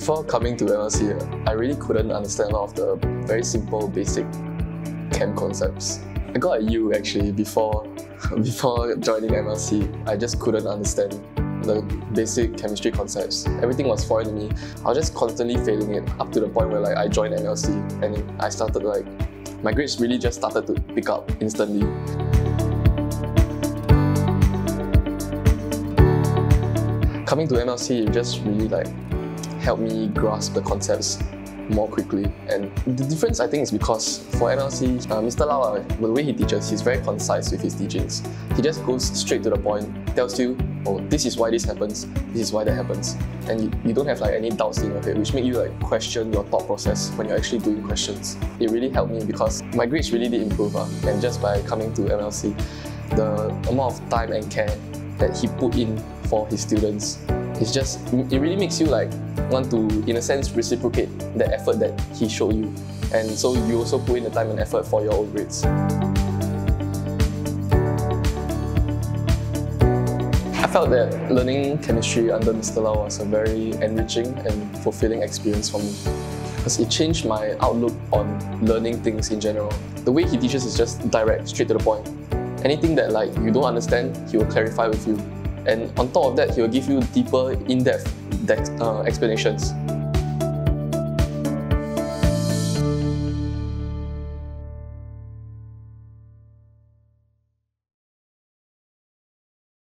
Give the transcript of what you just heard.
Before coming to MLC, I really couldn't understand a lot of the very simple, basic chem concepts. I got a U actually before before joining MLC. I just couldn't understand the basic chemistry concepts. Everything was foreign to me. I was just constantly failing it up to the point where like I joined MLC and I started like my grades really just started to pick up instantly. Coming to MLC, you just really like helped me grasp the concepts more quickly. And the difference I think is because for MLC, uh, Mr. Lau, uh, the way he teaches, he's very concise with his teachings. He just goes straight to the point, tells you, oh, this is why this happens, this is why that happens. And you, you don't have like any doubts in your head, which make you like question your thought process when you're actually doing questions. It really helped me because my grades really did improve. Uh, and just by coming to MLC, the amount of time and care that he put in for his students it's just it really makes you like want to in a sense reciprocate the effort that he showed you and so you also put in the time and effort for your own grades I felt that learning chemistry under Mr. Lau was a very enriching and fulfilling experience for me because it changed my outlook on learning things in general. The way he teaches is just direct, straight to the point. Anything that like you don't understand, he will clarify with you and on top of that, he will give you deeper, in-depth uh, explanations.